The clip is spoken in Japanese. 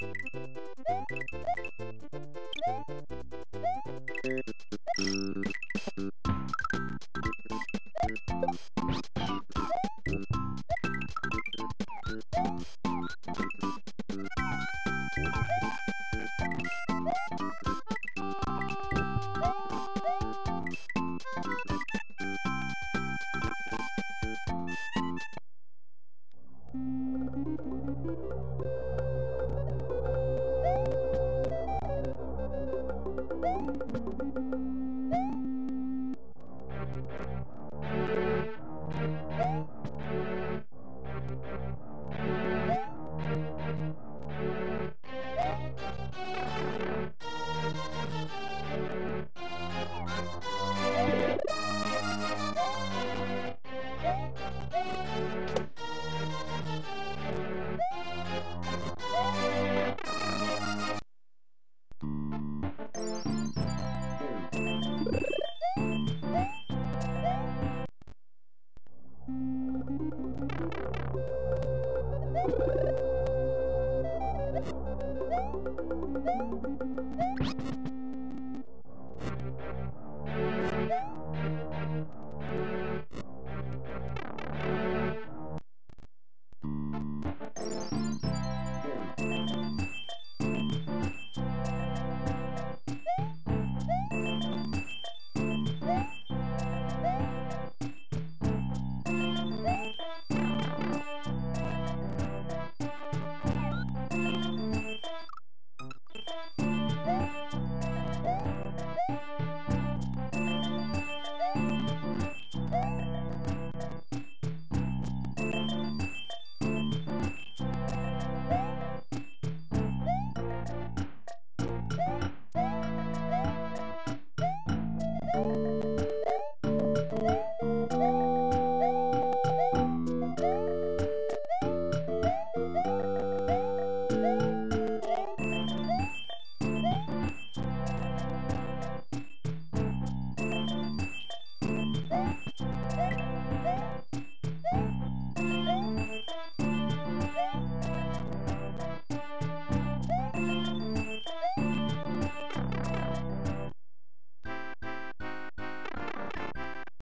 you Thank you.